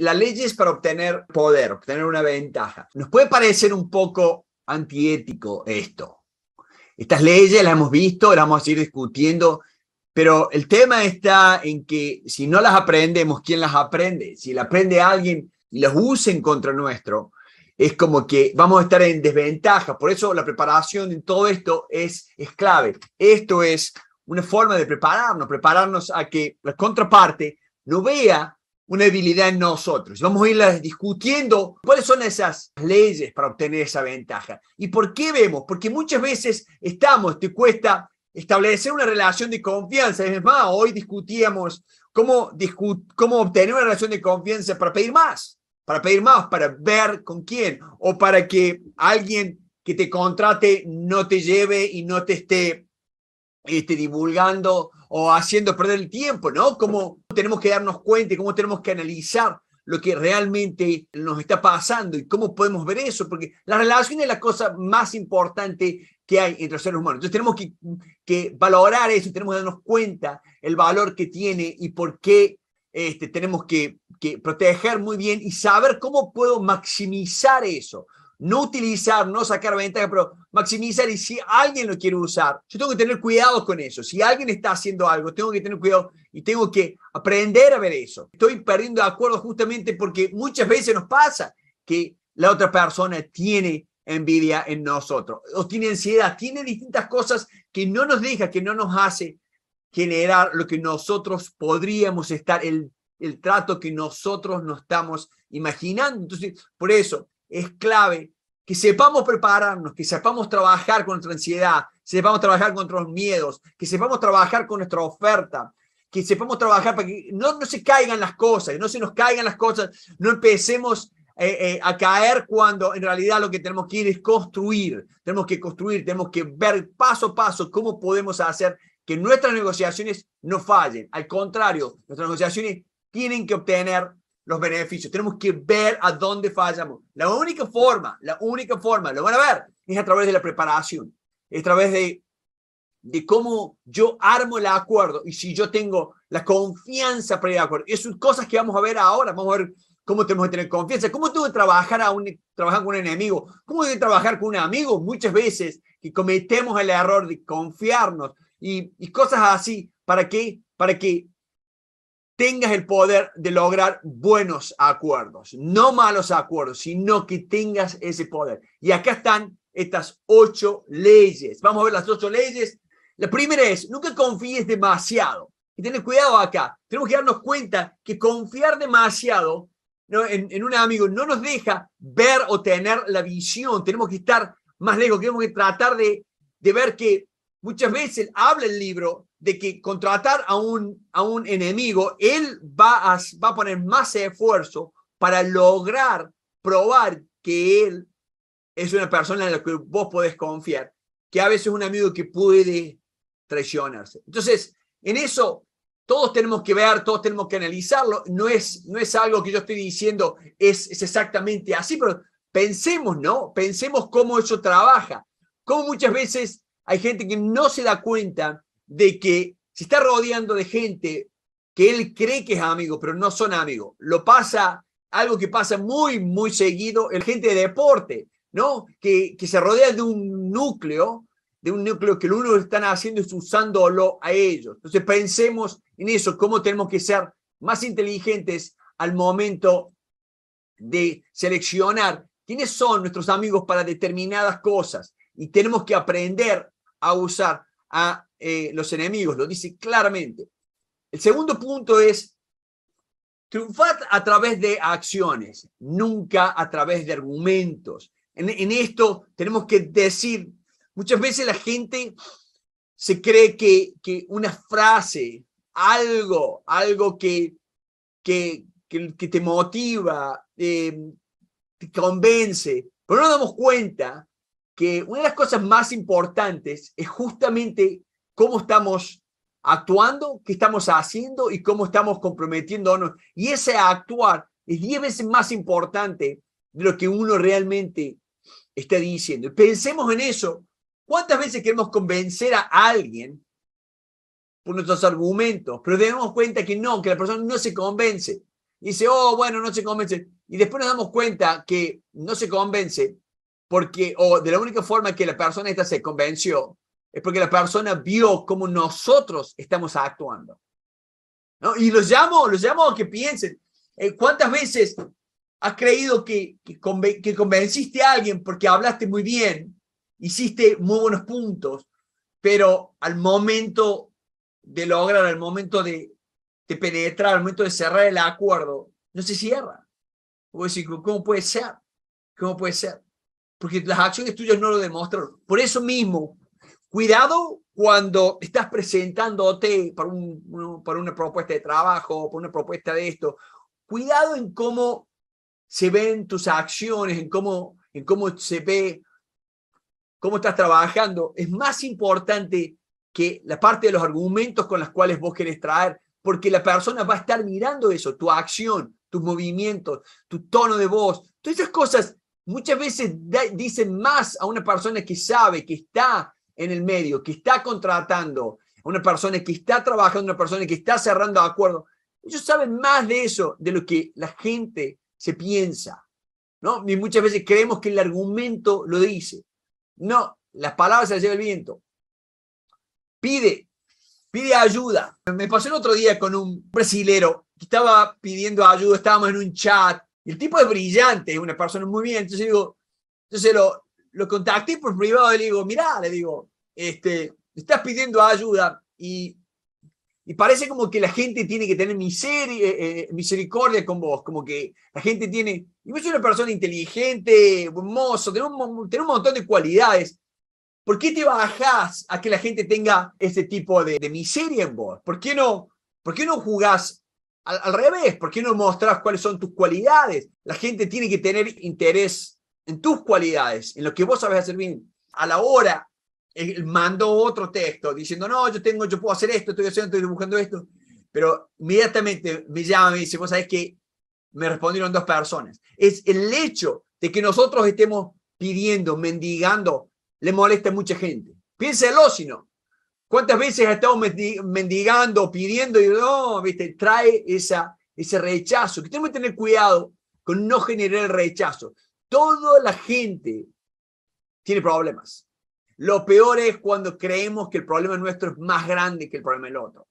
la ley es para obtener poder, obtener una ventaja. Nos puede parecer un poco antiético esto. Estas leyes las hemos visto, las vamos a seguir discutiendo, pero el tema está en que si no las aprendemos, ¿quién las aprende? Si las aprende alguien y las usa en contra nuestro, es como que vamos a estar en desventaja. Por eso la preparación en todo esto es, es clave. Esto es una forma de prepararnos, prepararnos a que la contraparte no vea una debilidad en nosotros. Vamos a ir discutiendo cuáles son esas leyes para obtener esa ventaja. ¿Y por qué vemos? Porque muchas veces estamos, te cuesta establecer una relación de confianza. Es más, hoy discutíamos cómo, cómo obtener una relación de confianza para pedir más, para pedir más, para ver con quién, o para que alguien que te contrate no te lleve y no te esté este, divulgando o haciendo perder el tiempo, ¿no? Cómo tenemos que darnos cuenta y cómo tenemos que analizar lo que realmente nos está pasando y cómo podemos ver eso, porque la relación es la cosa más importante que hay entre los seres humanos. Entonces tenemos que, que valorar eso, tenemos que darnos cuenta el valor que tiene y por qué este, tenemos que, que proteger muy bien y saber cómo puedo maximizar eso no utilizar, no sacar ventaja, pero maximizar y si alguien lo quiere usar, yo tengo que tener cuidado con eso. Si alguien está haciendo algo, tengo que tener cuidado y tengo que aprender a ver eso. Estoy perdiendo de acuerdo justamente porque muchas veces nos pasa que la otra persona tiene envidia en nosotros o tiene ansiedad, tiene distintas cosas que no nos deja, que no nos hace generar lo que nosotros podríamos estar, el, el trato que nosotros nos estamos imaginando. Entonces, por eso, es clave que sepamos prepararnos, que sepamos trabajar con nuestra ansiedad, sepamos trabajar con nuestros miedos, que sepamos trabajar con nuestra oferta, que sepamos trabajar para que no, no se caigan las cosas, no se nos caigan las cosas, no empecemos eh, eh, a caer cuando en realidad lo que tenemos que ir es construir, tenemos que construir, tenemos que ver paso a paso cómo podemos hacer que nuestras negociaciones no fallen. Al contrario, nuestras negociaciones tienen que obtener los beneficios, tenemos que ver a dónde fallamos. La única forma, la única forma, lo van a ver, es a través de la preparación, es a través de, de cómo yo armo el acuerdo y si yo tengo la confianza para el acuerdo. Y son cosas que vamos a ver ahora, vamos a ver cómo tenemos que tener confianza, cómo tengo que trabajar, a un, trabajar con un enemigo, cómo tengo que trabajar con un amigo muchas veces que cometemos el error de confiarnos y, y cosas así. ¿Para qué? Para que tengas el poder de lograr buenos acuerdos, no malos acuerdos, sino que tengas ese poder. Y acá están estas ocho leyes. Vamos a ver las ocho leyes. La primera es, nunca confíes demasiado. Y tenés cuidado acá. Tenemos que darnos cuenta que confiar demasiado en, un amigo no nos deja ver o tener la visión. Tenemos que estar más lejos. Tenemos que tratar de ver que muchas veces habla el libro de que contratar a un, a un enemigo, él va a, va a poner más esfuerzo para lograr probar que él es una persona en la que vos podés confiar, que a veces es un amigo que puede traicionarse. Entonces, en eso todos tenemos que ver, todos tenemos que analizarlo. No es, no es algo que yo estoy diciendo, es, es exactamente así, pero pensemos, ¿no? Pensemos cómo eso trabaja. Cómo muchas veces hay gente que no se da cuenta de que se está rodeando de gente que él cree que es amigo, pero no son amigos. Lo pasa, algo que pasa muy, muy seguido, el gente de deporte, ¿no? Que, que se rodea de un núcleo, de un núcleo que lo único que están haciendo es usándolo a ellos. Entonces pensemos en eso, cómo tenemos que ser más inteligentes al momento de seleccionar quiénes son nuestros amigos para determinadas cosas y tenemos que aprender a usar a eh, los enemigos, lo dice claramente. El segundo punto es triunfar a través de acciones, nunca a través de argumentos. En, esto tenemos que decir, muchas veces la gente se cree que, que una frase, algo, algo que, que, que, te motiva, eh, te convence, pero no nos damos cuenta que una de las cosas más importantes es justamente cómo estamos actuando, qué estamos haciendo y cómo estamos comprometiéndonos. Y ese actuar es diez veces más importante de lo que uno realmente está diciendo. Pensemos en eso. ¿Cuántas veces queremos convencer a alguien por nuestros argumentos, pero debemos cuenta que no, que la persona no se convence? dice, oh, bueno, no se convence. Y después nos damos cuenta que no se convence porque, o de la única forma que la persona esta se convenció, es porque la persona vio cómo nosotros estamos actuando. ¿no? Y los llamo, los llamo a que piensen, eh, ¿cuántas veces has creído que, que, que convenciste a alguien porque hablaste muy bien, hiciste muy buenos puntos, pero al momento de lograr, al momento de, de penetrar, al momento de cerrar el acuerdo, no se cierra. decir, ¿cómo puede ser? ¿Cómo puede ser? Porque las acciones tuyas no lo demuestran. Por eso mismo, cuidado cuando estás presentándote para, un, para una propuesta de trabajo, para una propuesta de esto. Cuidado en cómo se ven tus acciones, en cómo, en cómo se ve cómo estás trabajando, es más importante que la parte de los argumentos con los cuales vos querés traer, porque la persona va a estar mirando eso, tu acción, tus movimientos, tu tono de voz, todas esas cosas muchas veces dicen más a una persona que sabe, que está en el medio, que está contratando, a una persona que está trabajando, una persona que está cerrando acuerdos. Ellos saben más de eso, de lo que la gente se piensa. ¿no? Y muchas veces creemos que el argumento lo dice. No, las palabras se las lleva el viento. Pide, pide ayuda. Me pasó el otro día con un brasilero que estaba pidiendo ayuda, estábamos en un chat, el tipo es brillante, es una persona muy bien, entonces digo, entonces lo, lo contacté por privado y le digo, mirá, le digo, este, estás pidiendo ayuda y, y parece como que la gente tiene que tener miseria, eh, eh, misericordia con vos, como que la gente tiene, y vos sos una persona inteligente, hermoso, tenés un, un montón de cualidades, ¿Por qué te bajás a que la gente tenga ese tipo de, de miseria en vos? ¿Por qué no, por qué no jugás al, al, revés? ¿Por qué no mostrás cuáles son tus cualidades? La gente tiene que tener interés en tus cualidades, en lo que vos sabes hacer bien. A la hora, él mandó otro texto diciendo, no, yo tengo, yo puedo hacer esto, estoy haciendo, estoy buscando esto. Pero inmediatamente me llama y me dice, vos sabés que me respondieron dos personas. Es el hecho de que nosotros estemos pidiendo, mendigando le molesta a mucha gente. Piénselo si no. ¿Cuántas veces ha estado mendigando, pidiendo y no, viste, trae esa, ese rechazo? Que tenemos que tener cuidado con no generar el rechazo. Toda la gente tiene problemas. Lo peor es cuando creemos que el problema nuestro es más grande que el problema del otro.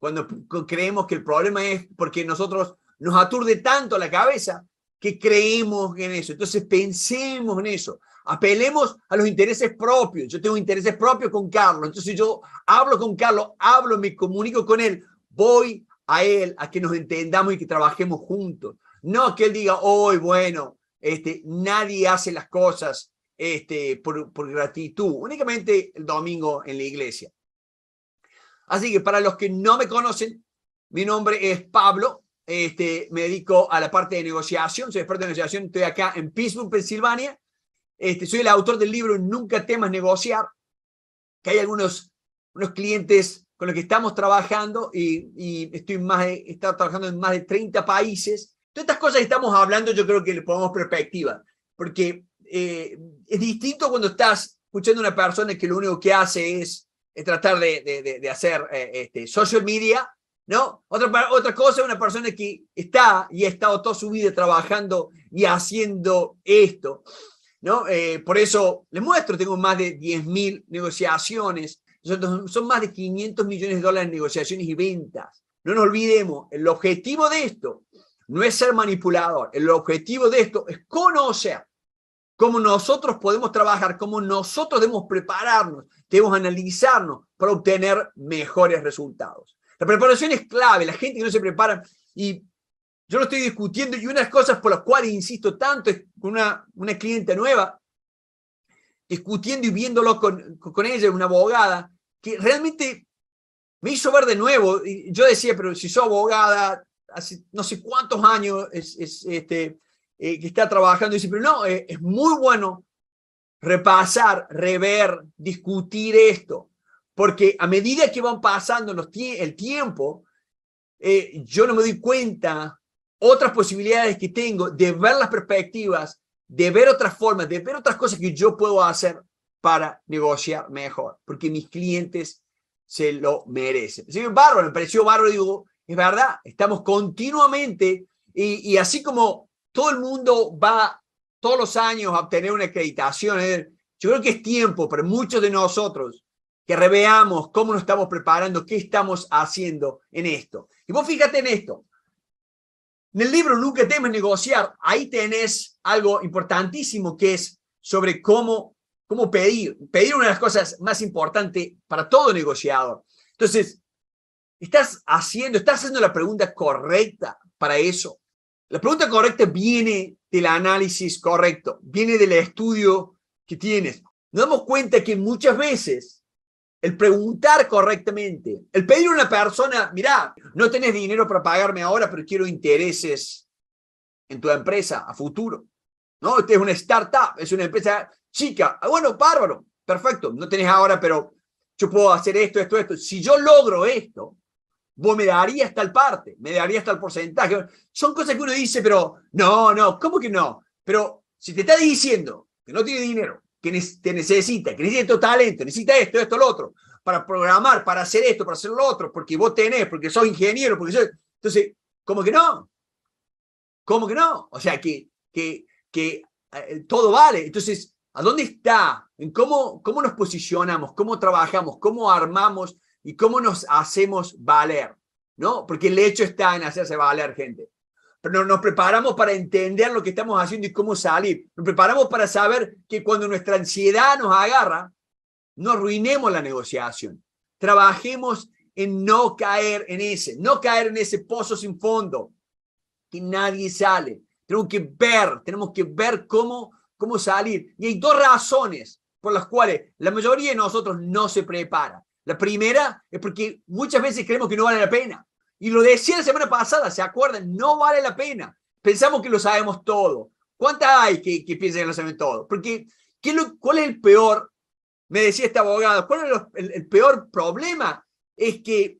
Cuando creemos que el problema es porque nosotros nos aturde tanto la cabeza que creemos en eso. Entonces pensemos en eso. Apelemos a los intereses propios. Yo tengo intereses propios con Carlos. Entonces yo hablo con Carlos, hablo, me comunico con él. Voy a él a que nos entendamos y que trabajemos juntos. No que él diga, hoy, bueno, este, nadie hace las cosas este, por, por gratitud, únicamente el domingo en la iglesia. Así que para los que no me conocen, mi nombre es Pablo, este, me dedico a la parte de negociación, soy experto en negociación, estoy acá en Pittsburgh, Pensilvania, este, soy el autor del libro Nunca temas negociar, que hay algunos unos clientes con los que estamos trabajando y, y estoy más de, trabajando en más de 30 países. Todas estas cosas que estamos hablando yo creo que le ponemos perspectiva, porque eh, es distinto cuando estás escuchando a una persona que lo único que hace es, tratar de, de, de hacer eh, este, social media, ¿no? Otra, otra cosa, una persona que está y ha estado toda su vida trabajando y haciendo esto. ¿no? Eh, por eso les muestro, tengo más de 10.000 negociaciones, son más de 500 millones de dólares en negociaciones y ventas. No nos olvidemos, el objetivo de esto no es ser manipulador, el objetivo de esto es conocer cómo nosotros podemos trabajar, cómo nosotros debemos prepararnos, debemos analizarnos para obtener mejores resultados. La preparación es clave, la gente que no se prepara, y yo lo estoy discutiendo y una de las cosas por las cuales insisto tanto es con una, una cliente nueva, discutiendo y viéndolo con, con ella, una abogada, que realmente me hizo ver de nuevo. Y yo decía, pero si soy abogada, hace no sé cuántos años es, es este, eh, que está trabajando, dice, pero no, eh, es muy bueno repasar, rever, discutir esto, porque a medida que van pasando los el tiempo, eh, yo no me doy cuenta otras posibilidades que tengo de ver las perspectivas, de ver otras formas, de ver otras cosas que yo puedo hacer para negociar mejor, porque mis clientes se lo merecen. Así que bárbaro, me pareció bárbaro, digo, es verdad, estamos continuamente Y, y así como todo el mundo va todos los años a obtener una acreditación, yo creo que es tiempo para muchos de nosotros que reveamos cómo nos estamos preparando, qué estamos haciendo en esto. Y vos fíjate en esto. En el libro Nunca temes negociar, ahí tenés algo importantísimo que es sobre cómo, cómo pedir. Pedir una de las cosas más importantes para todo negociador. Entonces, estás haciendo, estás haciendo la pregunta correcta para eso. La pregunta correcta viene del análisis correcto, viene del estudio que tienes. Nos damos cuenta que muchas veces el preguntar correctamente, el pedir a una persona, mira, no tenés dinero para pagarme ahora, pero quiero intereses en tu empresa a futuro. No, esta es una startup, es una empresa chica. Ah, bueno, bárbaro, perfecto, no tenés ahora, pero yo puedo hacer esto, esto, esto. Si yo logro esto, vos me darías tal parte, me darías tal porcentaje. Son cosas que uno dice, pero no, no, ¿cómo que no? Pero si te está diciendo que no tiene dinero, que te necesita, que necesita talento, necesita esto, esto, lo otro, para programar, para hacer esto, para hacer lo otro, porque vos tenés, porque sos ingeniero, porque sos... Entonces, ¿cómo que no? ¿Cómo que no? O sea, que, que, que eh, todo vale. Entonces, ¿a dónde está? ¿En cómo, cómo nos posicionamos? ¿Cómo trabajamos? ¿Cómo armamos y cómo nos hacemos valer, ¿no? Porque el hecho está en hacerse valer, gente. Pero nos preparamos para entender lo que estamos haciendo y cómo salir. Nos preparamos para saber que cuando nuestra ansiedad nos agarra, no arruinemos la negociación. Trabajemos en no caer en ese, no caer en ese pozo sin fondo, que nadie sale. Tenemos que ver, tenemos que ver cómo, cómo salir. Y hay dos razones por las cuales la mayoría de nosotros no se prepara. La primera es porque muchas veces creemos que no vale la pena. Y lo decía la semana pasada, ¿se acuerdan? No vale la pena. Pensamos que lo sabemos todo. ¿Cuántas hay que, que piensan que lo saben todo? Porque, ¿qué ¿cuál es el peor? Me decía este abogado, ¿cuál es el peor problema? Es que,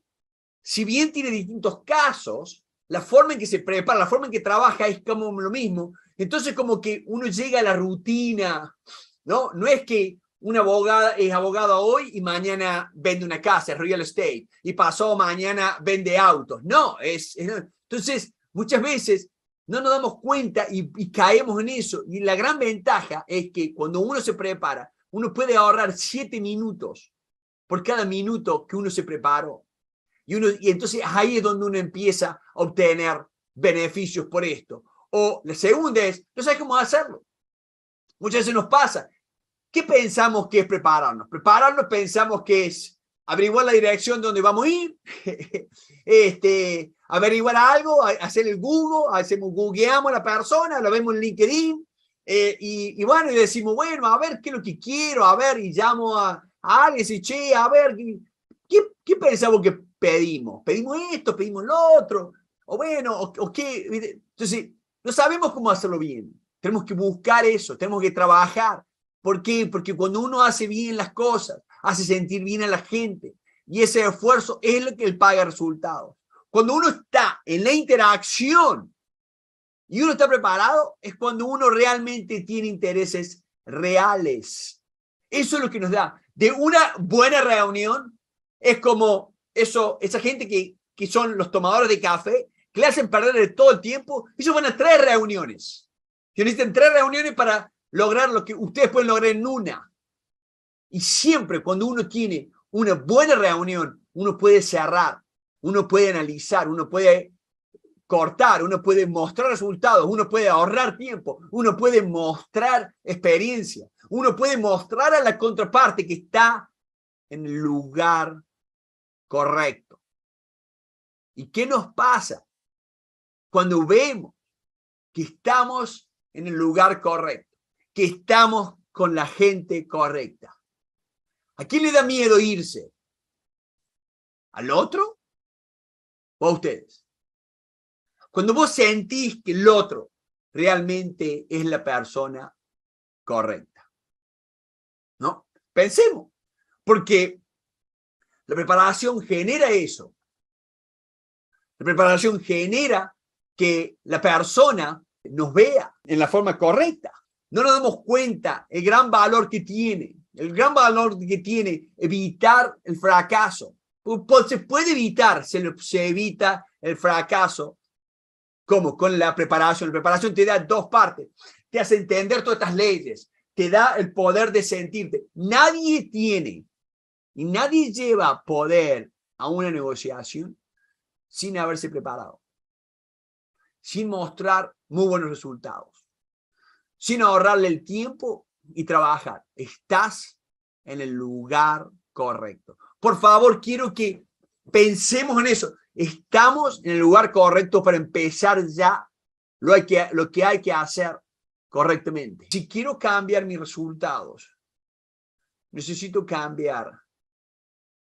si bien tiene distintos casos, la forma en que se prepara, la forma en que trabaja es como lo mismo. Entonces, como que uno llega a la rutina, ¿no? No es que una abogada es abogada hoy y mañana vende una casa, real estate, y pasó mañana vende autos. No, es, entonces muchas veces no nos damos cuenta y, y, caemos en eso. Y la gran ventaja es que cuando uno se prepara, uno puede ahorrar siete minutos por cada minuto que uno se preparó. Y, uno, y entonces ahí es donde uno empieza a obtener beneficios por esto. O la segunda es, no sabes cómo hacerlo. Muchas veces nos pasa, ¿Qué pensamos que es prepararnos? Prepararnos pensamos que es averiguar la dirección donde vamos a ir, este, averiguar algo, hacer el Google, hacemos, googleamos a la persona, la vemos en LinkedIn, eh, y, bueno, y decimos, bueno, a ver qué es lo que quiero, a ver, y llamo a, alguien y che, a ver, ¿qué, ¿qué, pensamos que pedimos? ¿Pedimos esto? ¿Pedimos lo otro? O bueno, o, o qué. Entonces, no sabemos cómo hacerlo bien. Tenemos que buscar eso, tenemos que trabajar. ¿Por qué? Porque cuando uno hace bien las cosas, hace sentir bien a la gente y ese esfuerzo es lo que él paga resultados. Cuando uno está en la interacción y uno está preparado, es cuando uno realmente tiene intereses reales. Eso es lo que nos da. De una buena reunión, es como eso, esa gente que, que son los tomadores de café, que le hacen perder todo el tiempo, ellos van a tres reuniones. Que necesitan tres reuniones para lograr lo que ustedes pueden lograr en una. Y siempre cuando uno tiene una buena reunión, uno puede cerrar, uno puede analizar, uno puede cortar, uno puede mostrar resultados, uno puede ahorrar tiempo, uno puede mostrar experiencia, uno puede mostrar a la contraparte que está en el lugar correcto. ¿Y qué nos pasa cuando vemos que estamos en el lugar correcto? Que estamos con la gente correcta. ¿A quién le da miedo irse? ¿Al otro o a ustedes? Cuando vos sentís que el otro realmente es la persona correcta. ¿No? Pensemos, porque la preparación genera eso. La preparación genera que la persona nos vea en la forma correcta no nos damos cuenta el gran valor que tiene, el gran valor que tiene evitar el fracaso. Se puede evitar, se, se evita el fracaso ¿Cómo? Con la preparación. La preparación te da dos partes. Te hace entender todas estas leyes. Te da el poder de sentirte. Nadie tiene y nadie lleva poder a una negociación sin haberse preparado, sin mostrar muy buenos resultados, sin ahorrarle el tiempo y trabajar. Estás en el lugar correcto. Por favor, quiero que pensemos en eso. Estamos en el lugar correcto para empezar ya lo, que, lo que hay que hacer correctamente. Si quiero cambiar mis resultados, necesito cambiar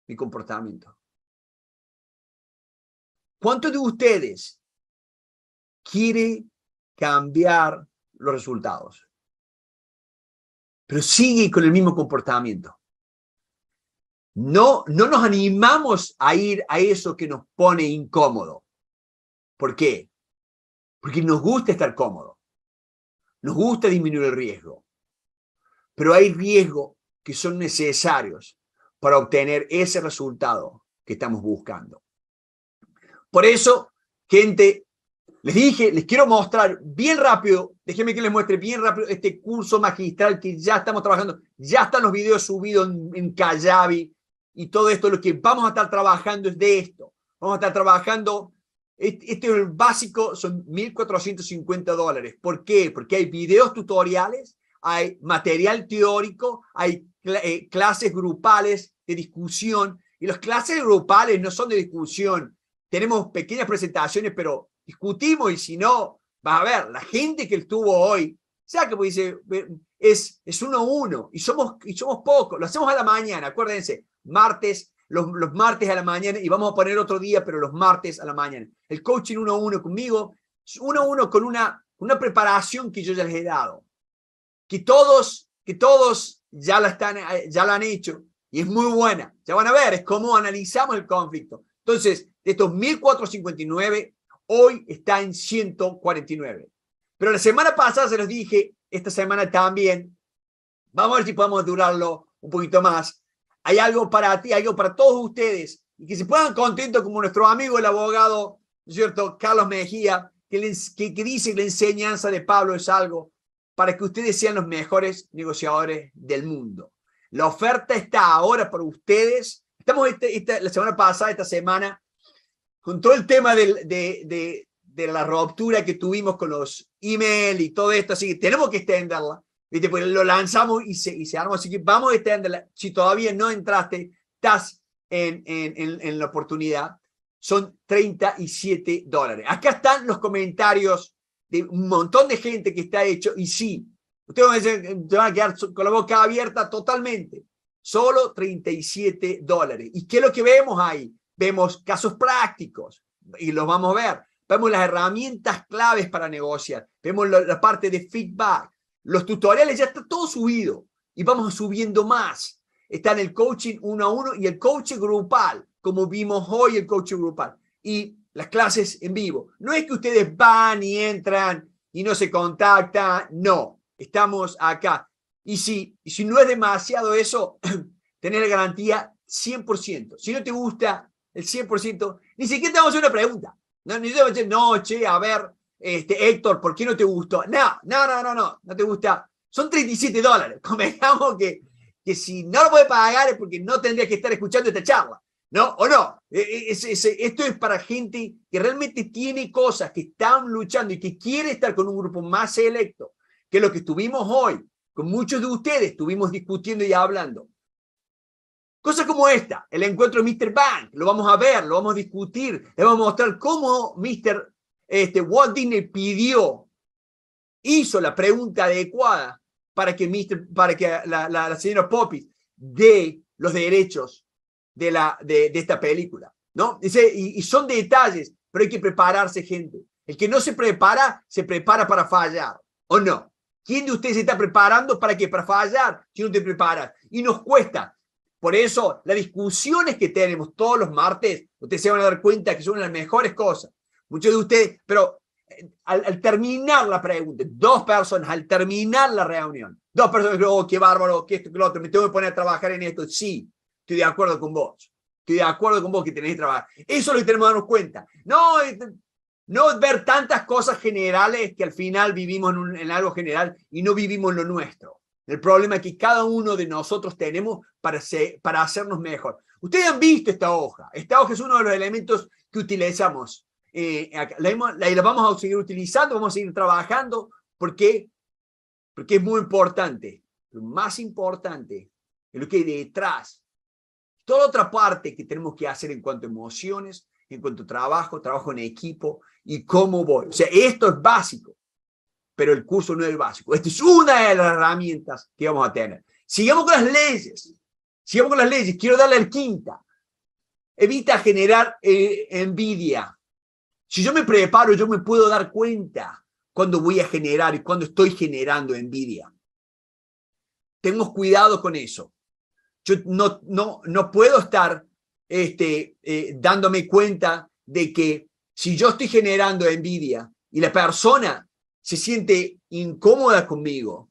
mi comportamiento. ¿Cuántos de ustedes quiere cambiar los resultados? Pero sigue con el mismo comportamiento. No, no nos animamos a ir a eso que nos pone incómodo. ¿Por qué? Porque nos gusta estar cómodo. Nos gusta disminuir el riesgo. Pero hay riesgos que son necesarios para obtener ese resultado que estamos buscando. Por eso, gente, les dije, les quiero mostrar bien rápido, déjenme que les muestre bien rápido este curso magistral que ya estamos trabajando, ya están los videos subidos en, en Kajabi y todo esto, lo que vamos a estar trabajando es de esto. Vamos a estar trabajando, este, este es el básico, son 1.450 dólares. ¿Por qué? Porque hay videos tutoriales, hay material teórico, hay eh, clases grupales de discusión, y las clases grupales no son de discusión. Tenemos pequeñas presentaciones, pero discutimos y si no, va a ver, la gente que estuvo hoy, sea que dice, es, es uno a uno y somos, y somos pocos, lo hacemos a la mañana, acuérdense, martes, los, los martes a la mañana y vamos a poner otro día, pero los martes a la mañana. El coaching uno a uno conmigo, uno a uno con una, una preparación que yo ya les he dado, que todos, que todos ya la, están, ya la han hecho y es muy buena. Ya van a ver, es cómo analizamos el conflicto. Entonces, de estos 1459, hoy está en 149. Pero la semana pasada se los dije, esta semana también, vamos a ver si podemos durarlo un poquito más. Hay algo para ti, algo para todos ustedes, y que se puedan contentos como nuestro amigo el abogado, ¿cierto? Carlos Mejía, que, dice que la enseñanza de Pablo es algo para que ustedes sean los mejores negociadores del mundo. La oferta está ahora para ustedes. Estamos este, la semana pasada, esta semana, con todo el tema de, de, de, la ruptura que tuvimos con los email y todo esto, así que tenemos que extenderla. ¿viste? Pues lo lanzamos y se, y se armó, así que vamos a extenderla. Si todavía no entraste, estás en, en, en, la oportunidad. Son 37 dólares. Acá están los comentarios de un montón de gente que está hecho y sí, Ustedes van a quedar con la boca abierta totalmente. Solo 37 dólares. ¿Y qué es lo que vemos ahí? Vemos casos prácticos y los vamos a ver. Vemos las herramientas claves para negociar. Vemos la, parte de feedback. Los tutoriales ya está todo subido y vamos subiendo más. Está en el coaching uno a uno y el coaching grupal, como vimos hoy el coaching grupal. Y las clases en vivo. No es que ustedes van y entran y no se contactan, no estamos acá. Y si, y si no es demasiado eso, tener la garantía 100%. Si no te gusta el 100%, ni siquiera te vamos a hacer una pregunta. No, ni te vamos a decir, no, che, a ver, este, Héctor, ¿por qué no te gustó? No, no, no, no, no, no te gusta. Son 37 dólares. Convengamos que, que si no lo puedes pagar es porque no tendrías que estar escuchando esta charla. ¿No? ¿O no? E, e, esto es para gente que realmente tiene cosas, que están luchando y que quiere estar con un grupo más selecto que lo que estuvimos hoy, con muchos de ustedes, estuvimos discutiendo y hablando. Cosas como esta, el encuentro de Mr. Bank, lo vamos a ver, lo vamos a discutir, le vamos a mostrar cómo Mr. Este, Walt Disney pidió, hizo la pregunta adecuada para que, Mr., para que la, la, señora Poppy dé los derechos de, la, de, de esta película. ¿no? Dice, y, y son detalles, pero hay que prepararse, gente. El que no se prepara, se prepara para fallar, ¿o no? ¿Quién de ustedes se está preparando para qué? Para fallar, si no te preparas. Y nos cuesta. Por eso, las discusiones que tenemos todos los martes, ustedes se van a dar cuenta que son las mejores cosas. Muchos de ustedes, pero eh, al, terminar la pregunta, dos personas, al terminar la reunión, dos personas, oh, qué bárbaro, que esto, que lo otro, me tengo que poner a trabajar en esto. Sí, estoy de acuerdo con vos. Estoy de acuerdo con vos que tenés que trabajar. Eso es lo que tenemos que darnos cuenta. No, este, no ver tantas cosas generales que al final vivimos en, algo general y no vivimos lo nuestro. El problema que cada uno de nosotros tenemos para, para hacernos mejor. Ustedes han visto esta hoja. Esta hoja es uno de los elementos que utilizamos. Eh, la, la, vamos a seguir utilizando, vamos a seguir trabajando. ¿Por qué? Porque es muy importante. Lo más importante es lo que hay detrás. Toda otra parte que tenemos que hacer en cuanto a emociones, en cuanto a trabajo, trabajo en equipo y cómo voy. O sea, esto es básico, pero el curso no es básico. Esta es una de las herramientas que vamos a tener. Sigamos con las leyes. Sigamos con las leyes. Quiero darle el quinta. Evita generar eh, envidia. Si yo me preparo, yo me puedo dar cuenta cuando voy a generar y cuando estoy generando envidia. Tengo cuidado con eso. Yo no, no, no puedo estar este, eh, dándome cuenta de que si yo estoy generando envidia y la persona se siente incómoda conmigo,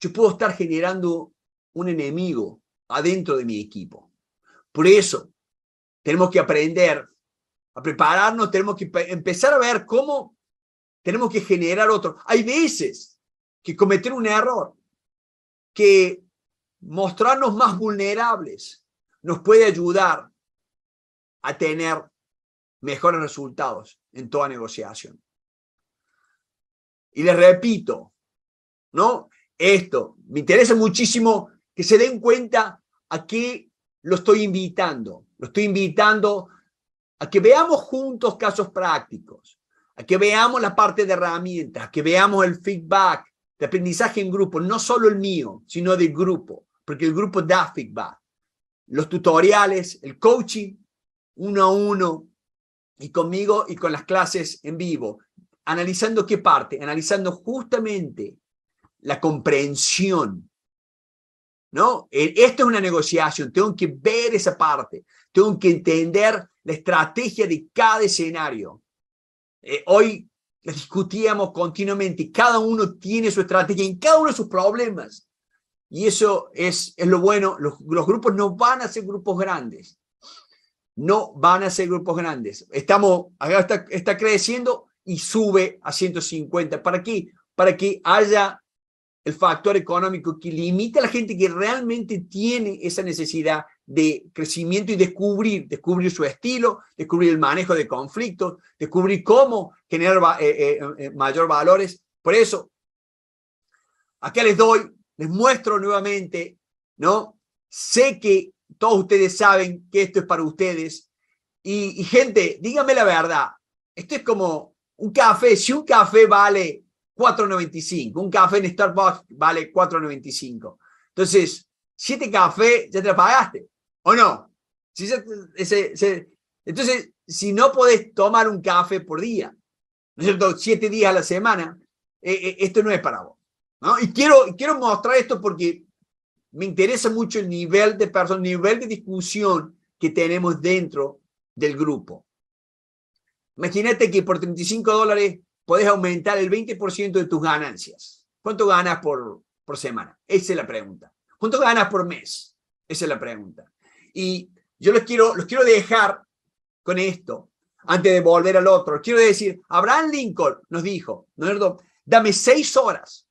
yo puedo estar generando un enemigo adentro de mi equipo. Por eso, tenemos que aprender a prepararnos, tenemos que empezar a ver cómo tenemos que generar otro. Hay veces que cometer un error, que mostrarnos más vulnerables nos puede ayudar a tener mejores resultados en toda negociación. Y les repito, ¿no? Esto, me interesa muchísimo que se den cuenta a qué lo estoy invitando. Lo estoy invitando a que veamos juntos casos prácticos, a que veamos la parte de herramientas, a que veamos el feedback de aprendizaje en grupo, no solo el mío, sino del grupo, porque el grupo da feedback. Los tutoriales, el coaching, uno a uno, y conmigo y con las clases en vivo, analizando qué parte, analizando justamente la comprensión. ¿No? E, esto es una negociación, tengo que ver esa parte, tengo que entender la estrategia de cada escenario. Eh, hoy discutíamos continuamente, cada uno tiene su estrategia en cada uno de sus problemas. Y eso es, es lo bueno, los, grupos no van a ser grupos grandes, no van a ser grupos grandes. Estamos, está creciendo y sube a 150. ¿Para qué? Para que haya el factor económico que limite a la gente que realmente tiene esa necesidad de crecimiento y descubrir, descubrir su estilo, descubrir el manejo de conflictos, descubrir cómo generar eh, eh, eh, mayor valores. Por eso, acá les doy, les muestro nuevamente, ¿no? Sé que todos ustedes saben que esto es para ustedes. Y, gente, díganme la verdad, esto es como un café, si un café vale 4.95, un café en Starbucks vale 4.95. Entonces, siete cafés ya te la pagaste, ¿o no? Si entonces, si no podés tomar un café por día, ¿no es cierto? Siete días a la semana, eh, eh, esto no es para vos. ¿no? Y quiero, quiero mostrar esto porque me interesa mucho el nivel de persona, nivel de discusión que tenemos dentro del grupo. Imagínate que por 35 dólares podés aumentar el 20% de tus ganancias. ¿Cuánto ganas por, por semana? Esa es la pregunta. ¿Cuánto ganas por mes? Esa es la pregunta. Y yo los quiero, los quiero dejar con esto, antes de volver al otro. Quiero decir, Abraham Lincoln nos dijo, ¿no? dame seis horas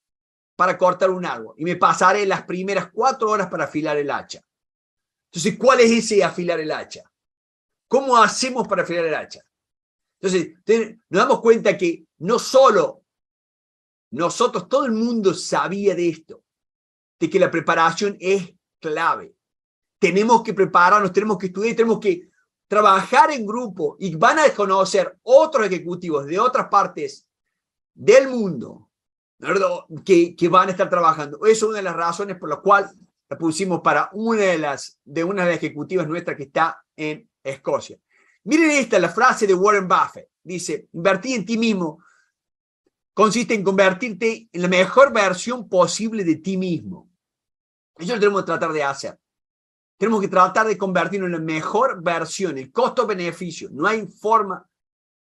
para cortar un árbol y me pasaré las primeras cuatro horas para afilar el hacha. Entonces, ¿cuál es ese afilar el hacha? ¿Cómo hacemos para afilar el hacha? Entonces, nos damos cuenta que no solo nosotros, todo el mundo sabía de esto, de que la preparación es clave. Tenemos que prepararnos, tenemos que estudiar, tenemos que trabajar en grupo y van a conocer otros ejecutivos de otras partes del mundo que, que, van a estar trabajando. Eso es una de las razones por las cuales la pusimos para una de las, de una de las ejecutivas nuestras que está en Escocia. Miren esta, la frase de Warren Buffett. Dice, invertir en ti mismo consiste en convertirte en la mejor versión posible de ti mismo. Eso lo tenemos que tratar de hacer. Tenemos que tratar de convertirnos en la mejor versión, el costo-beneficio. No hay forma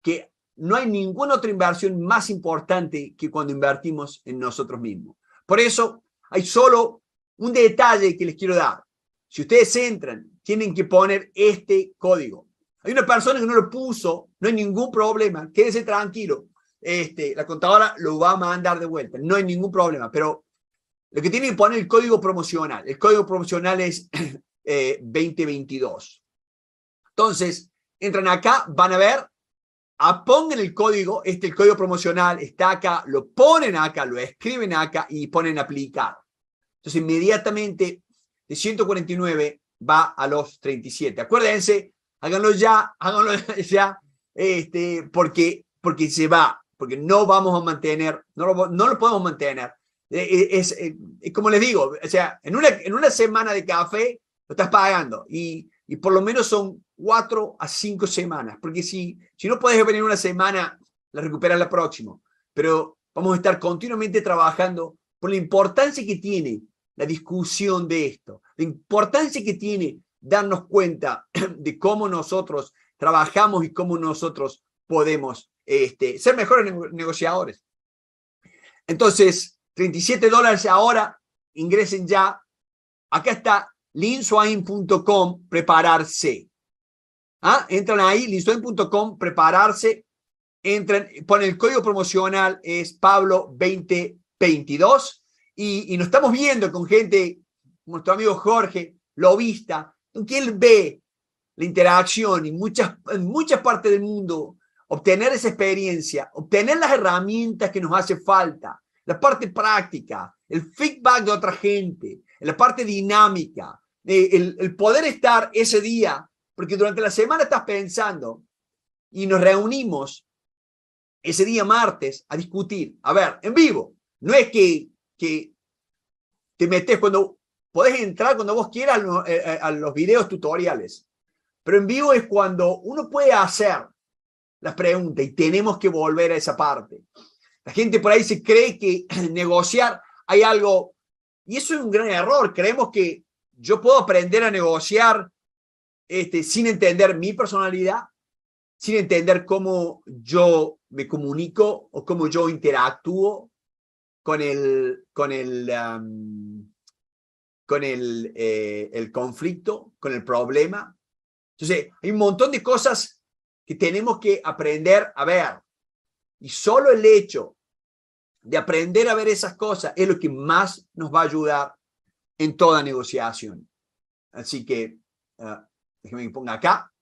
que no hay ninguna otra inversión más importante que cuando invertimos en nosotros mismos. Por eso hay solo un detalle que les quiero dar. Si ustedes entran, tienen que poner este código. Hay una persona que no lo puso, no hay ningún problema, quédese tranquilo. Este, la contadora lo va a mandar de vuelta, no hay ningún problema, pero lo que tiene que poner el código promocional, el código promocional es 2022. Eh, Entonces, entran acá, van a ver, pongan el código, este el código promocional está acá, lo ponen acá, lo escriben acá y ponen aplicar. Entonces, inmediatamente de 149 va a los 37. Acuérdense, háganlo ya, háganlo ya, este, porque, porque se va, porque no vamos a mantener, no lo, no lo podemos mantener. Es, es, eh, es, como les digo, o sea, en una, en una semana de café lo estás pagando y, y por lo menos son cuatro a cinco semanas, porque si, si no puedes venir una semana, la recuperas la próxima. Pero vamos a estar continuamente trabajando por la importancia que tiene la discusión de esto, la importancia que tiene darnos cuenta de cómo nosotros trabajamos y cómo nosotros podemos este, ser mejores negociadores. Entonces, 37 dólares ahora, ingresen ya. Acá está linswain.com, prepararse. ¿Ah? Entran ahí, linswain.com, prepararse. Entran, ponen el código promocional, es Pablo 2022. Y, y nos estamos viendo con gente, nuestro amigo Jorge, lobista, que él ve la interacción y muchas, en muchas partes del mundo, obtener esa experiencia, obtener las herramientas que nos hace falta, la parte práctica, el feedback de otra gente, la parte dinámica, el, el poder estar ese día, porque durante la semana estás pensando y nos reunimos ese día martes a discutir, a ver, en vivo, no es que, que te metes cuando, podés entrar cuando vos quieras eh, eh, a los videos tutoriales, pero en vivo es cuando uno puede hacer las preguntas y tenemos que volver a esa parte. La gente por ahí se cree que negociar hay algo, y eso es un gran error, creemos que yo puedo aprender a negociar este, sin entender mi personalidad, sin entender cómo yo me comunico o cómo yo interactúo con el, con el, um, con el, eh, el conflicto, con el problema. Entonces, hay un montón de cosas que tenemos que aprender a ver. Y solo el hecho de aprender a ver esas cosas es lo que más nos va a ayudar en toda negociación. Así que, uh, déjeme que ponga acá.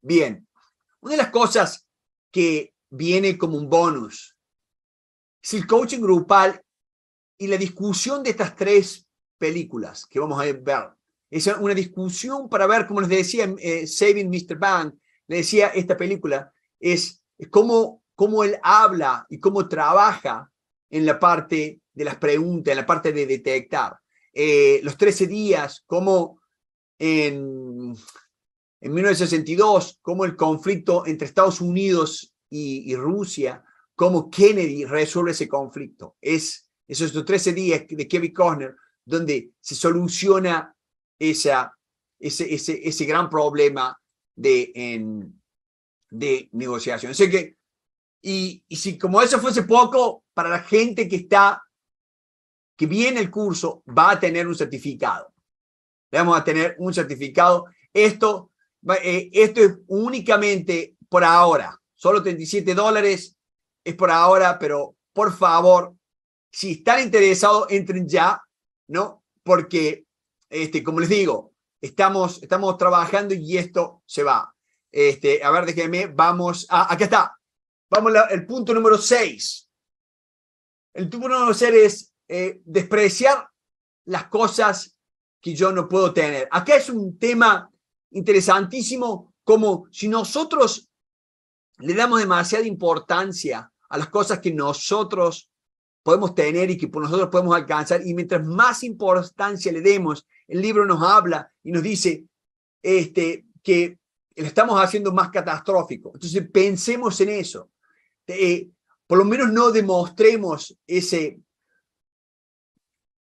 Bien, una de las cosas que viene como un bonus es el coaching grupal y la discusión de estas tres películas que vamos a ver. Es una discusión para ver, como les decía, eh, Saving Mr. Bank, le decía esta película, es, cómo, cómo él habla y cómo trabaja en la parte de las preguntas, en la parte de detectar. Eh, los 13 días, como en, en 1962, como el conflicto entre Estados Unidos y, y, Rusia, cómo Kennedy resuelve ese conflicto. Es esos 13 días de Kevin Costner donde se soluciona esa, ese, ese, ese gran problema de, en, de negociación. Así que, y, y si como eso fuese poco, para la gente que está que viene el curso va a tener un certificado. Vamos a tener un certificado. Esto, eh, esto es únicamente por ahora. Solo 37 dólares es por ahora, pero por favor, si están interesados, entren ya, ¿no? Porque, este, como les digo, estamos, estamos trabajando y esto se va. Este, a ver, déjenme, vamos a, acá está. Vamos al punto número 6. El punto número 6 es eh, despreciar las cosas que yo no puedo tener. Acá es un tema interesantísimo, como si nosotros le damos demasiada importancia a las cosas que nosotros podemos tener y que por nosotros podemos alcanzar, y mientras más importancia le demos, el libro nos habla y nos dice este, que lo estamos haciendo más catastrófico. Entonces pensemos en eso. Eh, por lo menos no demostremos ese,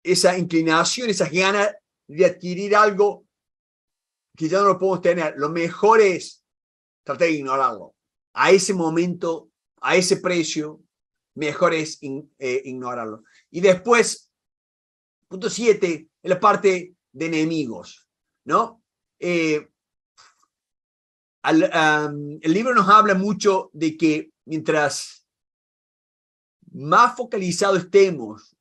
esa inclinación, esas ganas de adquirir algo que ya no lo podemos tener. Lo mejor es tratar de ignorarlo. A ese momento, a ese precio, mejor es eh, ignorarlo. Y después, punto siete, es la parte de enemigos, ¿no? eh, el libro nos habla mucho de que mientras más focalizado estemos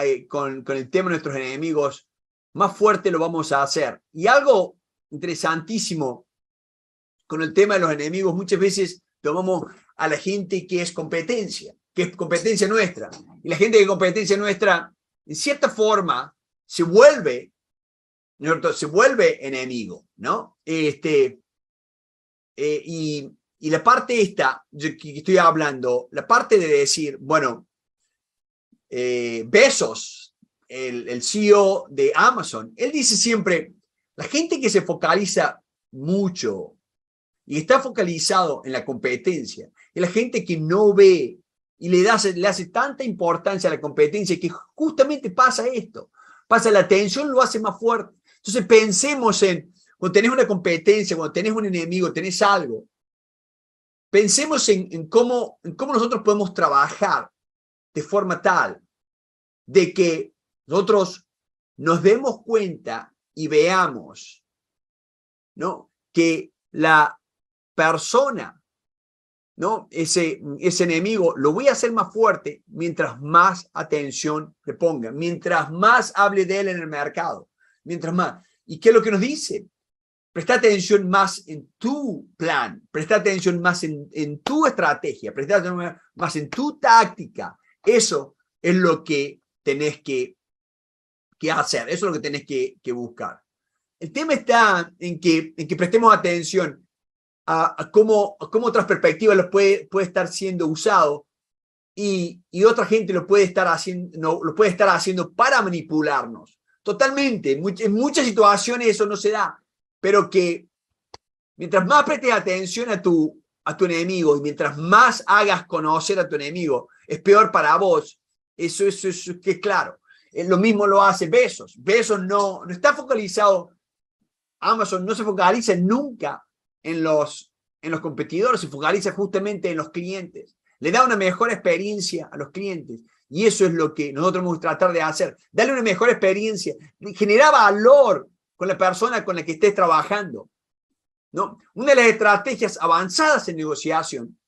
eh, con, con el tema de nuestros enemigos, más fuerte lo vamos a hacer. Y algo interesantísimo con el tema de los enemigos, muchas veces tomamos a la gente que es competencia, que es competencia nuestra. Y la gente que es competencia nuestra, en cierta forma, se vuelve, ¿no? se vuelve enemigo, ¿no? Este, eh, y, y, la parte esta, que estoy hablando, la parte de decir, bueno, eh, Besos, el, el CEO de Amazon, él dice siempre, la gente que se focaliza mucho y está focalizado en la competencia, y la gente que no ve y le, da, le hace tanta importancia a la competencia que justamente pasa esto, pasa la tensión, lo hace más fuerte. Entonces pensemos en, cuando tenés una competencia, cuando tenés un enemigo, tenés algo, pensemos en, en, cómo, en cómo nosotros podemos trabajar de forma tal de que nosotros nos demos cuenta y veamos ¿no? que la persona, ¿no? Ese, ese enemigo, lo voy a hacer más fuerte mientras más atención le ponga, mientras más hable de él en el mercado, mientras más. ¿Y qué es lo que nos dice? Presta atención más en tu plan, presta atención más en, en tu estrategia, presta atención más en tu táctica. Eso es lo que tenés que, que hacer, eso es lo que tenés que, que buscar. El tema está en que, en que prestemos atención a, cómo, cómo, otras perspectivas lo puede, puede estar siendo usado y, y, otra gente lo puede, estar haciendo, lo puede estar haciendo para manipularnos. Totalmente. En muchas situaciones eso no se da, pero que mientras más prestes atención a tu, a tu enemigo y mientras más hagas conocer a tu enemigo, es peor para vos. Eso, eso, eso que es claro. Lo mismo lo hace Besos. Besos no, no está focalizado. Amazon no se focaliza nunca en los, en los competidores, se focaliza justamente en los clientes. Le da una mejor experiencia a los clientes. Y eso es lo que nosotros vamos a tratar de hacer. Darle una mejor experiencia, generar valor con la persona con la que estés trabajando. ¿no? Una de las estrategias avanzadas en negociación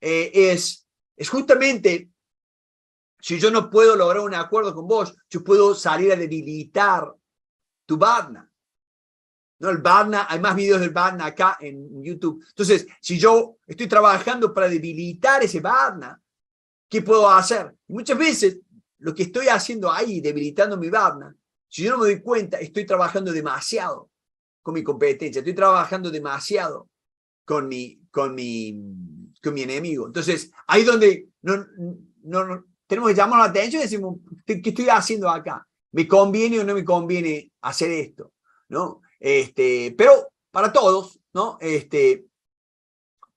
eh, es, es justamente, si yo no puedo lograr un acuerdo con vos, yo puedo salir a debilitar tu barna. ¿No? El Barna, hay más videos del Barna acá en YouTube. Entonces, si yo estoy trabajando para debilitar ese Barna, ¿qué puedo hacer? muchas veces lo que estoy haciendo ahí, debilitando mi Barna, si yo no me doy cuenta, estoy trabajando demasiado con mi competencia, estoy trabajando demasiado con mi, con mi, con mi enemigo. Entonces, ahí donde no, no, no tenemos que llamar la atención y decimos, ¿qué estoy haciendo acá? ¿Me conviene o no me conviene hacer esto? ¿No? Este, pero para todos, ¿no? Este,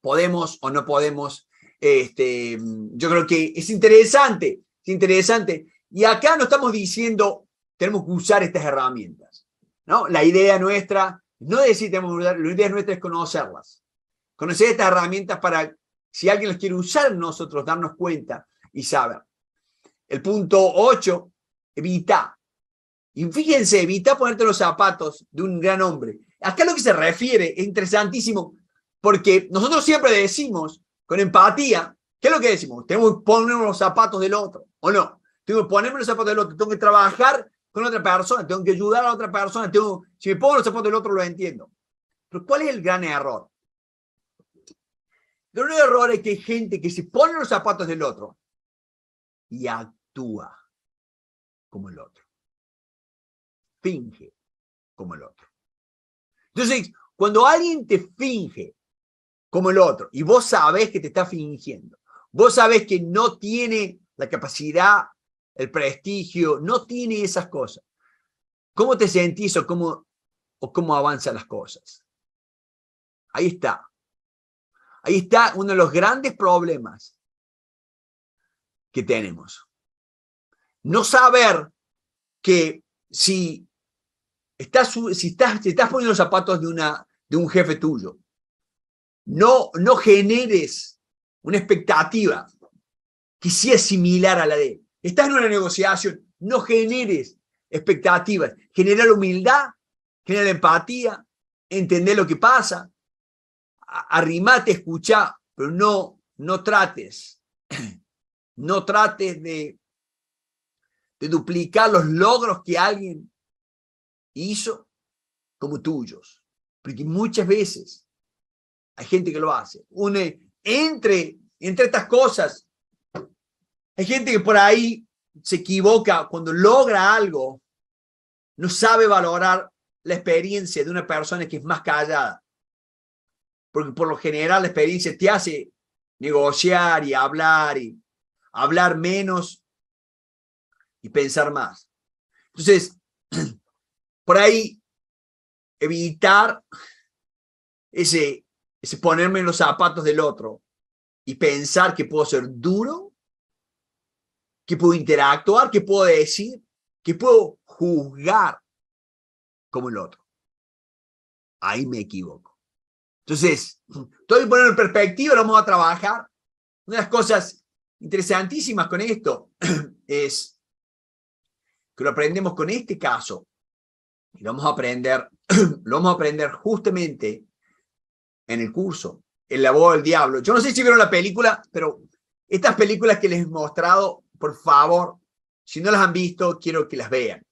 podemos o no podemos. Este, yo creo que es interesante, es interesante. Y acá no estamos diciendo tenemos que usar estas herramientas, ¿no? La idea nuestra, no decir tenemos que usar, la idea nuestra es conocerlas. Conocer estas herramientas para, si alguien las quiere usar, nosotros darnos cuenta y saber. El punto 8, evita. Y fíjense, evita ponerte los zapatos de un gran hombre. Acá lo que se refiere es interesantísimo, porque nosotros siempre decimos con empatía, ¿qué es lo que decimos? Tenemos que ponernos los zapatos del otro, ¿o no? Tengo que ponerme los zapatos del otro, tengo que trabajar con otra persona, tengo que ayudar a otra persona, tengo, si me pongo los zapatos del otro lo entiendo. Pero ¿cuál es el gran error? El gran error es que hay gente que se pone los zapatos del otro y actúa como el otro finge como el otro. Entonces, cuando alguien te finge como el otro y vos sabés que te está fingiendo, vos sabés que no tiene la capacidad, el prestigio, no tiene esas cosas, ¿cómo te sentís o cómo, o cómo avanzan las cosas? Ahí está. Ahí está uno de los grandes problemas que tenemos. No saber que si Estás, si, estás, estás poniendo los zapatos de, una, de un jefe tuyo, no, no generes una expectativa que sea similar a la de él. Estás en una negociación, no generes expectativas. Genera la humildad, genera la empatía, entender lo que pasa, arrimate, escucha, pero no, no trates, no trates de, de duplicar los logros que alguien hizo como tuyos, porque muchas veces hay gente que lo hace. Une entre, entre estas cosas, hay gente que por ahí se equivoca cuando logra algo, no sabe valorar la experiencia de una persona que es más callada. Porque por lo general la experiencia te hace negociar y hablar y hablar menos y pensar más. Entonces, por ahí, evitar ese, ponerme en los zapatos del otro y pensar que puedo ser duro, que puedo interactuar, que puedo decir, que puedo juzgar como el otro. Ahí me equivoco. Entonces, estoy poniendo en perspectiva, lo vamos a trabajar. Una de las cosas interesantísimas con esto es que lo aprendemos con este caso y vamos a aprender, lo vamos a aprender justamente en el curso, El abogado del diablo. Yo no sé si vieron la película, pero estas películas que les he mostrado, por favor, si no las han visto, quiero que las vean.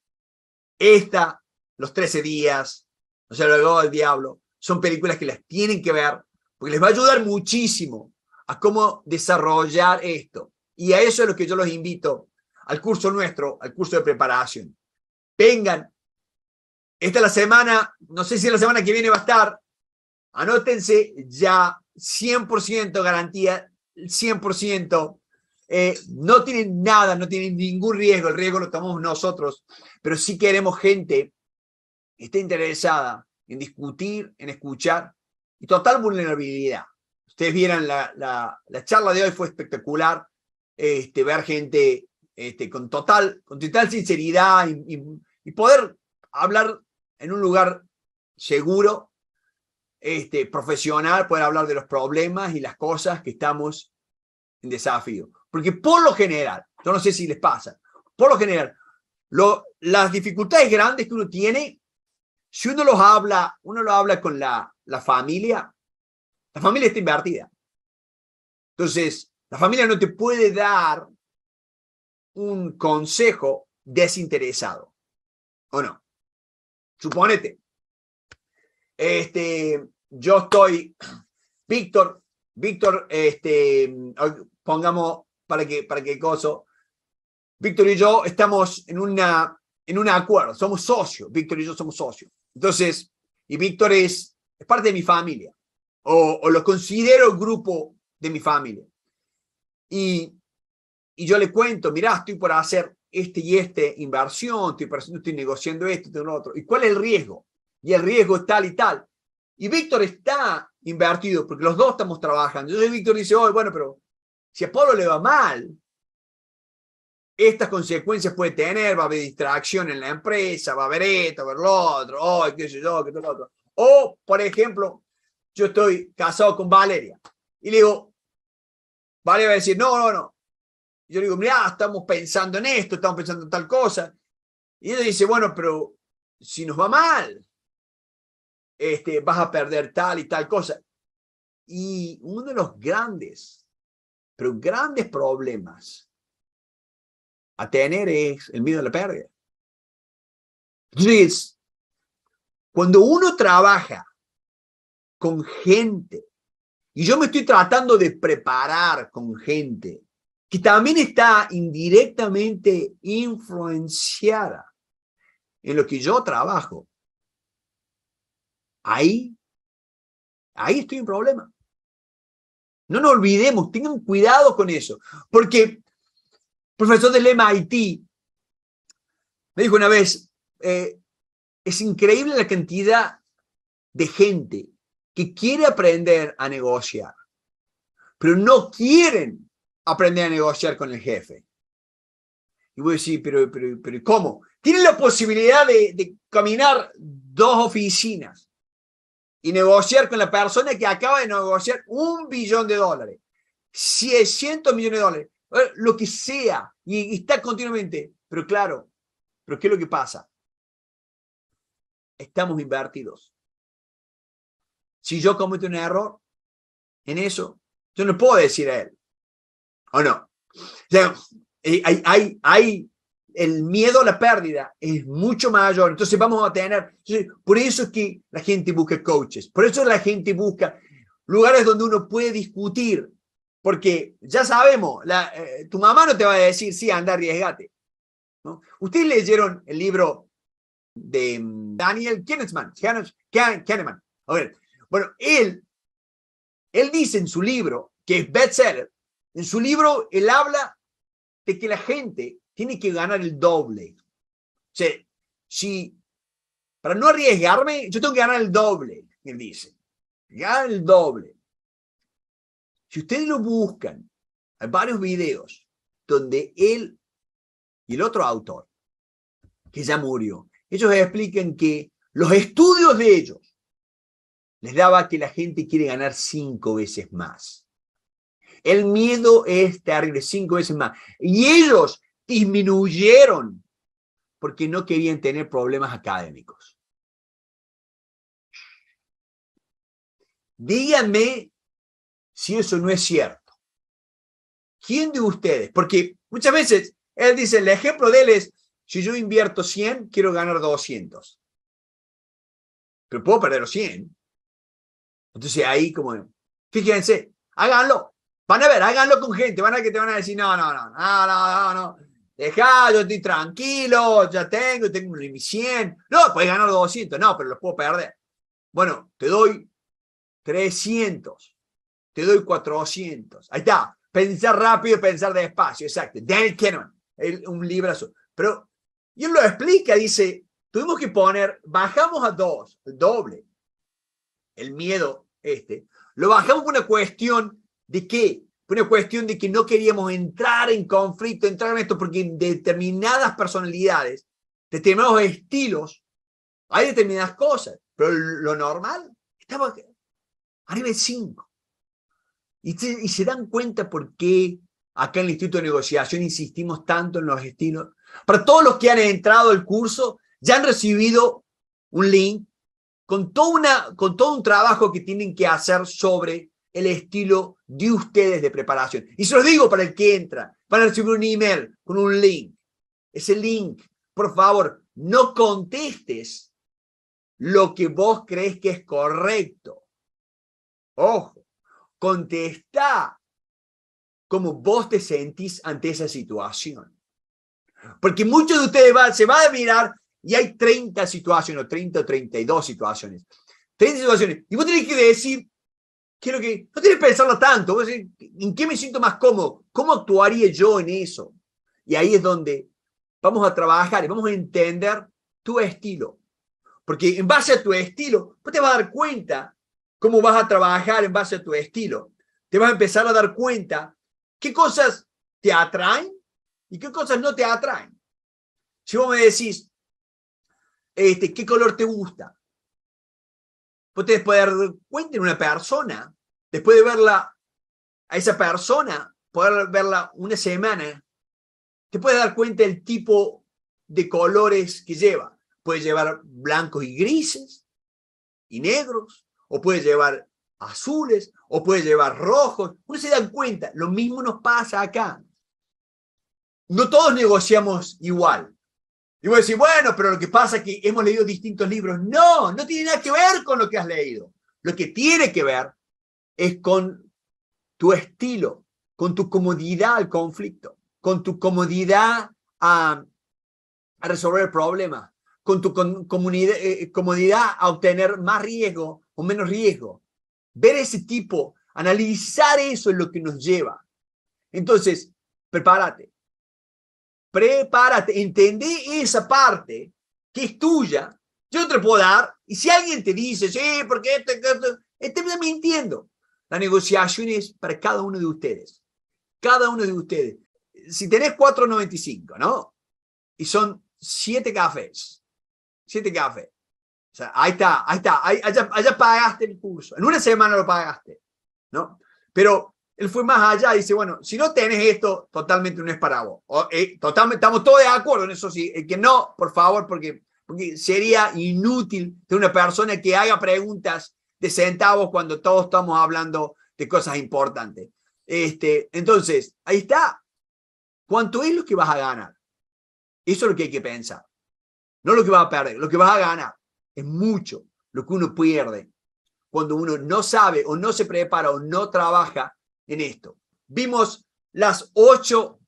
Esta los 13 días, o sea, luego del diablo, son películas que las tienen que ver porque les va a ayudar muchísimo a cómo desarrollar esto. Y a eso es lo que yo los invito al curso nuestro, al curso de preparación. Vengan. Esta es la semana, no sé si la semana que viene va a estar. Anótense ya 100% garantía, 100%. Eh, no tienen nada, no tienen ningún riesgo, el riesgo lo tomamos nosotros, pero sí queremos gente esté interesada en discutir, en escuchar, y total vulnerabilidad. Ustedes vieran la, la, charla de hoy, fue espectacular, este, ver gente este, con, total, con total sinceridad y, y, poder hablar en un lugar seguro, este, profesional, poder hablar de los problemas y las cosas que estamos en desafío. Porque por lo general, yo no sé si les pasa, por lo general, lo, las dificultades grandes que uno tiene si uno los habla, uno lo habla con la, la familia, la familia está invertida. Entonces, la familia no te puede dar un consejo desinteresado. ¿O no? Suponete. Este, yo estoy, Víctor, Víctor, este, pongamos para que, para que coso, Víctor y yo estamos en una, en un acuerdo, somos socios, Víctor y yo somos socios. Entonces, y Víctor es, es parte de mi familia, o, o, lo considero grupo de mi familia. Y, y yo le cuento, mira, estoy por hacer este y este inversión, estoy, estoy negociando esto, esto y lo otro. ¿Y cuál es el riesgo? Y el riesgo es tal y tal. Y Víctor está invertido porque los dos estamos trabajando. Entonces Víctor dice, oh, bueno, pero si a Pablo le va mal, estas consecuencias puede tener, va a haber distracción en la empresa, va a haber esto, va a haber lo otro, oh, qué sé yo, qué lo otro. O, por ejemplo, yo estoy casado con Valeria y le digo, Valeria va a decir, no, no, no. Yo le digo, mira, estamos pensando en esto, estamos pensando en tal cosa. Y ella dice, bueno, pero si nos va mal, este, vas a perder tal y tal cosa. Y uno de los grandes, pero grandes problemas a tener es el miedo a la pérdida. Entonces, cuando uno trabaja con gente, y yo me estoy tratando de preparar con gente que también está indirectamente influenciada en lo que yo trabajo, ahí, ahí estoy en problema. No nos olvidemos, tengan cuidado con eso, porque profesor del MIT me dijo una vez, eh, es increíble la cantidad de gente que quiere aprender a negociar, pero no quieren aprender a negociar con el jefe. Y voy a decir, pero, pero, pero ¿cómo? Tienen la posibilidad de, caminar dos oficinas y negociar con la persona que acaba de negociar un billón de dólares, 600 millones de dólares. Lo que sea, y, está continuamente. Pero claro, pero ¿qué es lo que pasa? Estamos invertidos. si yo cometo un error en eso, yo no puedo decir a él, ¿o no? Eh, hay, hay, hay el miedo a la pérdida es mucho mayor. Entonces vamos a tener, por eso es que la gente busca coaches, por eso la gente busca lugares donde uno puede discutir, porque ya sabemos, la, eh, tu mamá no te va a decir, sí, anda, arriesgate. ¿no? Ustedes leyeron el libro de mm, Daniel Kahneman, Kahneman. A ver, bueno, él, él dice en su libro, que es bestseller, en su libro él habla de que la gente tiene que ganar el doble. Si, para no arriesgarme, yo tengo que ganar el doble, él dice. Ganar el doble. Si ustedes lo buscan, hay varios videos donde él y el otro autor, que ya murió, ellos explican que los estudios de ellos les daba que la gente quiere ganar cinco veces más. El miedo es terrible, cinco veces más. Y ellos disminuyeron porque no querían tener problemas académicos. Díganme si eso no es cierto. ¿Quién de ustedes? Porque muchas veces él dice, el ejemplo de él es, si yo invierto 100, quiero ganar 200. Pero puedo perder los 100. Entonces ahí como, fíjense, háganlo. Van a ver, háganlo con gente, van a que te van a decir, no, no, no, no, no, no, no. Yo estoy tranquilo, ya tengo, tengo un 100. No, puedes ganar 200, no, pero los puedo perder. Bueno, te doy 300, te doy 400. Ahí está, pensar rápido y pensar despacio, exacto. Daniel Kahneman, un librazo. Pero, y él lo explica, dice, tuvimos que poner, bajamos a dos, el doble, el miedo este, lo bajamos por una cuestión ¿De qué? Fue una cuestión de que no queríamos entrar en conflicto, entrar en esto, porque determinadas personalidades, determinados estilos, hay determinadas cosas, pero lo normal estaba a nivel 5. Y, y se dan cuenta por qué acá en el Instituto de Negociación insistimos tanto en los estilos. Para todos los que han entrado al curso, ya han recibido un link con, toda una, con todo un trabajo que tienen que hacer sobre el estilo de ustedes de preparación. Y se lo digo para el que entra, van a recibir un email con un link. Ese link, por favor, no contestes lo que vos crees que es correcto. Ojo, contesta como vos te sentís ante esa situación. Porque muchos de ustedes van, se van a mirar y hay 30 situaciones, o 30 o 32 situaciones. 30 situaciones. Y vos tenés que decir quiero que, no tienes que pensarlo tanto, ¿en qué me siento más cómodo? ¿Cómo actuaría yo en eso? Y ahí es donde vamos a trabajar y vamos a entender tu estilo. Porque en base a tu estilo, pues te vas a dar cuenta cómo vas a trabajar en base a tu estilo. Te vas a empezar a dar cuenta qué cosas te atraen y qué cosas no te atraen. Si vos me decís, este, ¿qué color te gusta? Ustedes pueden dar cuenta en una persona, después de verla a esa persona, poder verla una semana, te puedes dar cuenta del tipo de colores que lleva. Puede llevar blancos y grises y negros, o puede llevar azules, o puede llevar rojos. Uno se da cuenta, lo mismo nos pasa acá. No todos negociamos igual. Y voy a decir, bueno, pero lo que pasa es que hemos leído distintos libros. No, no tiene nada que ver con lo que has leído. Lo que tiene que ver es con tu estilo, con tu comodidad al conflicto, con tu comodidad a, resolver el problema, con tu eh, comodidad a obtener más riesgo o menos riesgo. Ver ese tipo, analizar eso es lo que nos lleva. Entonces, prepárate, prepárate, entendé esa parte que es tuya, yo te puedo dar, y si alguien te dice, sí, porque este, este, este mintiendo. La negociación es para cada uno de ustedes. Cada uno de ustedes. Si tenés 4.95, ¿no? Y son 7 cafés. 7 cafés. O sea, ahí está, ahí está. allá, allá pagaste el curso. En una semana lo pagaste, ¿no? Pero él fue más allá y dice, bueno, si no tenés esto, totalmente no es para vos. Eh, totalmente, estamos todos de acuerdo en eso, sí. Que no, por favor, porque, porque sería inútil de una persona que haga preguntas de centavos cuando todos estamos hablando de cosas importantes. Este, entonces, ahí está. ¿Cuánto es lo que vas a ganar? Eso es lo que hay que pensar. No lo que vas a perder, lo que vas a ganar. Es mucho lo que uno pierde cuando uno no sabe o no se prepara o no trabaja en esto. Vimos las ocho,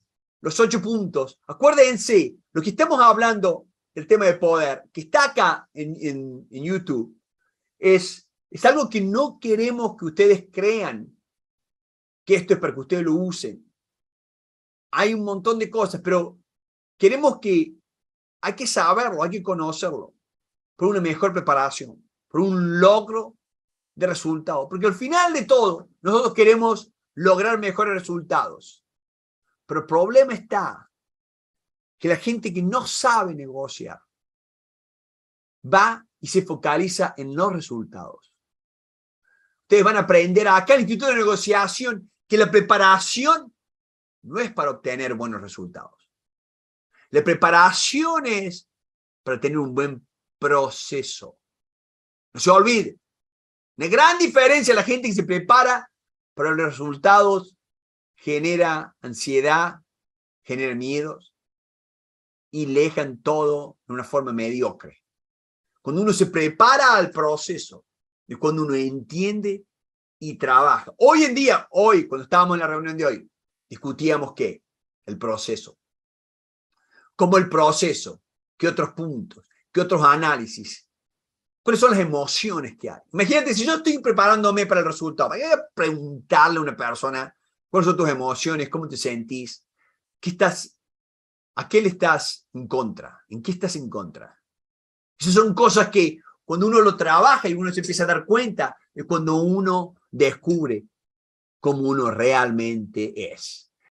los ocho puntos. Acuérdense, lo que estamos hablando del tema de poder, que está acá en, en YouTube, es, es algo que no queremos que ustedes crean que esto es para que ustedes lo usen. Hay un montón de cosas, pero queremos que hay que saberlo, hay que conocerlo, por una mejor preparación, por un logro de resultados. Porque al final de todo, nosotros queremos lograr mejores resultados. Pero el problema está que la gente que no sabe negociar va y se focaliza en los resultados. Ustedes van a aprender acá en el Instituto de Negociación que la preparación no es para obtener buenos resultados. La preparación es para tener un buen proceso. No se olvide. Una gran diferencia la gente que se prepara para los resultados genera ansiedad, genera miedos y lejan todo de una forma mediocre. Cuando uno se prepara al proceso, es cuando uno entiende y trabaja. Hoy en día, hoy, cuando estábamos en la reunión de hoy, discutíamos qué? El proceso. ¿Cómo el proceso? ¿Qué otros puntos? ¿Qué otros análisis? ¿Cuáles son las emociones que hay? Imagínate, si yo estoy preparándome para el resultado, voy a preguntarle a una persona cuáles son tus emociones, cómo te sentís, qué estás, a qué le estás en contra, en qué estás en contra. Esas son cosas que cuando uno lo trabaja y uno se empieza a dar cuenta, es cuando uno descubre cómo uno realmente es.